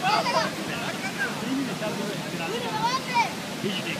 フィジティック!